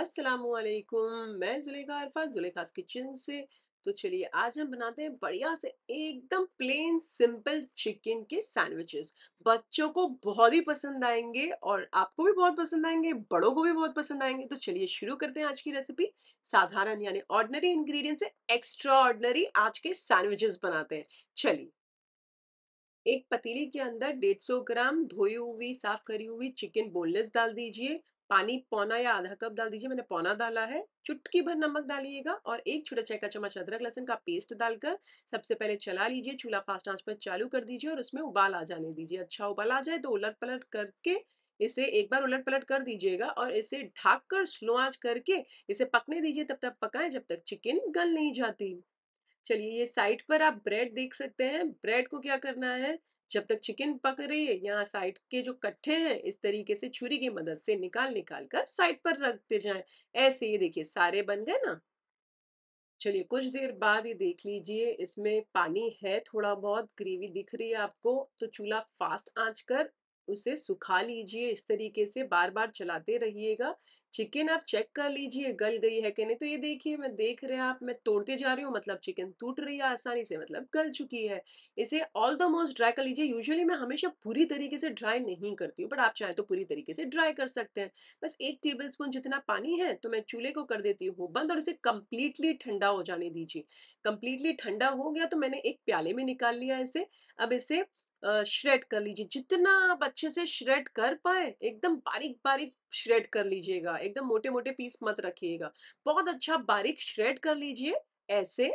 अस्सलामुअलैकुम, मैं जुलेखा अरफात जुलेखास किचन से। तो चलिए, आज हम बनाते हैं बढ़िया से एकदम प्लेन सिंपल चिकन के सैंडविचेस बच्चों को बहुत ही पसंद आएँगे और आपको भी बहुत पसंद आएँगे, बड़ों को भी बहुत पसंद आएँगे। तो चलिए, शुरू करते हैं आज की रेसिपी साधारण यानी ऑर्डिनरी इंग्रेडिएंट से एक्स्ट्रा ऑर्डिनरी आज के सैंडविचेस बनाते हैं। चलिए। एक पतीली के अंदर 150 ग्राम धोई हुई, साफ़ करी हुई चिकन बोनलेस डाल दीजिए। पानी पौना या आधा कप डाल दीजिए, मैंने पौना डाला है। चुटकी भर नमक डालिएगा और एक छोटा चाय का चम्मच अदरक लहसुन का पेस्ट डालकर सबसे पहले चला लीजिए, चूल्हा फास्ट आँच पर चालू कर दीजिए और उसमें उबाल आ जाने दीजिए। अच्छा उबाल आ जाए तो उलट पलट करके इसे एक बार उलट पलट कर दीजिएगा और इसे ढक कर स्लो आँच करके इसे पकने दीजिए, तब तक पकाएँ जब तक चिकन गल नहीं जाती। चलिए, ये साइड पर आप ब्रेड देख सकते हैं। ब्रेड को क्या करना है? जब तक चिकन पक रही है, यहाँ साइड के जो कट्ठे हैं, इस तरीके से छुरी की मदद से निकाल निकाल कर साइड पर रखते जाएँ। ऐसे ये देखिए, सारे बन गए ना? चलिए, कुछ देर बाद ये देख लीजिए, इसमें पानी है थोड़ा बहुत, ग्रेवी दिख रही है आपको तो चूल्हा फास्ट आँच कर उसे सुखा लीजिए, इस तरीके से बार बार चलाते रहिएगा। चिकन आप चेक कर लीजिए, गल गई है कि नहीं? तो ये देखिए, मैं देख रहे हैं आप, मैं तोड़ते जा रही हूँ मतलब चिकन टूट रही है आसानी से मतलब गल चुकी है। इसे ऑल द मोस्ट ड्राई कर लीजिए। यूजुअली मैं हमेशा पूरी तरीके से ड्राई नहीं करती हूँ बट आप चाहें तो पूरी तरीके से ड्राई कर सकते हैं। बस एक टेबल स्पून जितना पानी है तो मैं चूल्हे को कर देती हूँ बंद और इसे कंप्लीटली ठंडा हो जाने दीजिए। कंप्लीटली ठंडा हो गया तो मैंने एक प्याले में निकाल लिया इसे। अब इसे श्रेड कर लीजिए। जितना आप अच्छे से श्रेड कर पाए, एकदम बारीक बारीक श्रेड कर लीजिएगा। एकदम मोटे मोटे पीस मत रखिएगा। बहुत अच्छा बारीक श्रेड कर लीजिए, ऐसे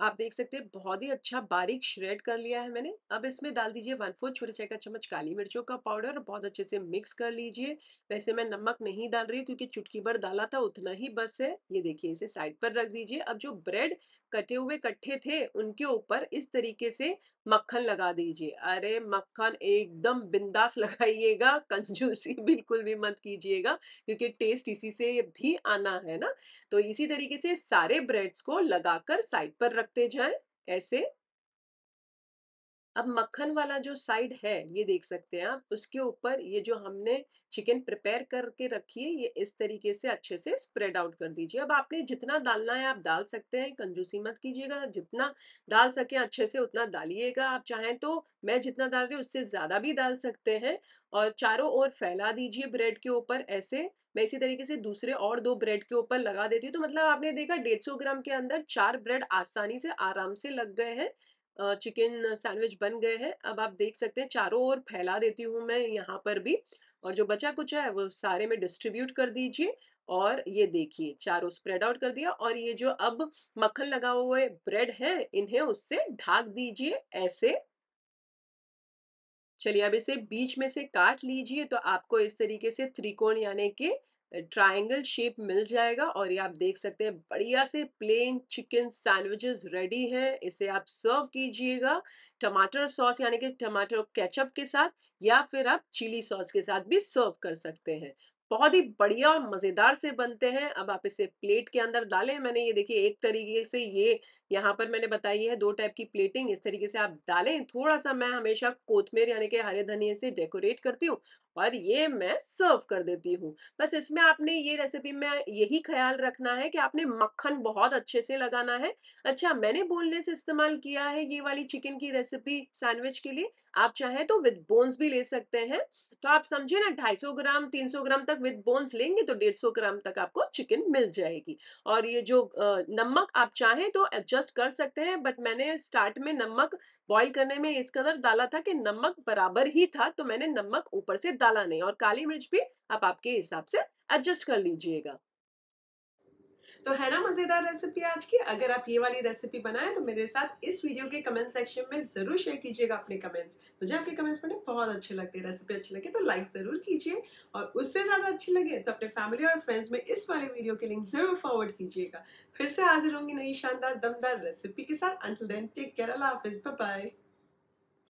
आप देख सकते हैं, बहुत ही अच्छा बारीक श्रेड कर लिया है मैंने। अब इसमें डाल दीजिए वन फोर्थ छोटे चाय का चम्मच काली मिर्चों का पाउडर बहुत अच्छे से मिक्स कर लीजिए। वैसे मैं नमक नहीं डाल रही क्योंकि चुटकी भर डाला था, उतना ही बस है। ये देखिए, इसे साइड पर रख दीजिए। अब जो ब्रेड कटे हुए, कट्ठे थे, उनके ऊपर इस तरीके से मक्खन लगा दीजिए। अरे मक्खन एकदम बिंदास लगाइएगा, कंजूसी बिल्कुल भी मत कीजिएगा, क्योंकि टेस्ट इसी से भी आना है ना। तो इसी तरीके से सारे ब्रेड्स को लगाकर साइड पर रखते जाएँ ऐसे अब मक्खन वाला जो साइड है, ये देख सकते हैं आप, उसके ऊपर ये जो हमने चिकन प्रिपेयर करके रखी है, ये इस तरीके से अच्छे से स्प्रेड आउट कर दीजिए। अब आपने जितना डालना है, आप डाल सकते हैं, कंजूसी मत कीजिएगा, जितना डाल सके अच्छे से उतना डालिएगा आप, चाहें तो मैं जितना डाल रही हूँ, उससे ज़्यादा भी डाल सकते हैं। और चारों ओर फैला दीजिए ब्रेड के ऊपर, ऐसे मैं इसी तरीके से दूसरे और दो ब्रेड के ऊपर लगा देती हूँ। तो मतलब आपने देखा डेढ़ ग्राम के अंदर चार ब्रेड आसानी से आराम से लग गए हैं। चिकन सैंडविच बन गए हैं। अब आप देख सकते हैं, चारों ओर फैला देती हूँ मैं यहाँ पर भी और जो बचा कुछ है वो सारे में डिस्ट्रीब्यूट कर दीजिए और ये देखिए, चारों स्प्रेड आउट कर दिया और ये जो अब मक्खन लगा हुए ब्रेड है, इन्हें उससे ढाक दीजिए ऐसे। चलिए, अब इसे बीच में से काट लीजिए तो आपको इस तरीके से त्रिकोण यानी कि ट्रायंगल शेप मिल जाएगा और ये आप देख सकते हैं, बढ़िया से प्लेन चिकन सैंडविचेस रेडी हैं। इसे आप सर्व कीजिएगा टमाटर सॉस यानी कि टमाटर केचप के साथ या फिर आप चिली सॉस के साथ भी सर्व कर सकते हैं। बहुत ही बढ़िया और मज़ेदार से बनते हैं। अब आप इसे प्लेट के अंदर डालें। मैंने ये देखिए एक तरीके से ये यहाँ पर मैंने बताई है दो टाइप की प्लेटिंग। इस तरीके से आप डालें। थोड़ा सा मैं हमेशा कोथमीर यानी कि हरे धनिए से डेकोरेट करती हूँ और ये मैं सर्व कर देती हूँ। बस इसमें आपने ये रेसिपी में यही ख्याल रखना है कि आपने मक्खन बहुत अच्छे से लगाना है। अच्छा मैंने बोलने से इस्तेमाल किया है ये वाली चिकन की रेसिपी सैंडविच के लिए। आप चाहें तो विद बोन्स भी ले सकते हैं। तो आप समझे ना 250 ग्राम 300 ग्राम तक विद बोन्स लेंगे तो 150 ग्राम तक आपको चिकन मिल जाएगी। और ये जो नमक आप चाहें तो एडजस्ट कर सकते हैं, बट मैंने स्टार्ट में नमक बॉईल करने में इस कदर डाला था कि नमक बराबर ही था तो मैंने नमक ऊपर से डाला नहीं और काली मिर्च भी आप आपके हिसाब से एडजस्ट कर लीजिएगा। तो है ना मज़ेदार रेसिपी आज की? अगर आप ये वाली रेसिपी बनाएँ तो मेरे साथ इस वीडियो के कमेंट सेक्शन में ज़रूर शेयर कीजिएगा अपने कमेंट्स मुझे आपके कमेंट्स पढ़ने बहुत अच्छे लगते हैं। रेसिपी अच्छी लगे तो लाइक ज़रूर कीजिए और उससे ज़्यादा अच्छी लगे तो अपने फैमिली और फ्रेंड्स में इस वाले वीडियो के लिंक ज़रूर फॉरवर्ड कीजिएगा। फिर से हाजिर होंगी नई शानदार, दमदार रेसिपी के साथ। अंटिल देन टेक केयर अल्लाह हाफिज। बाय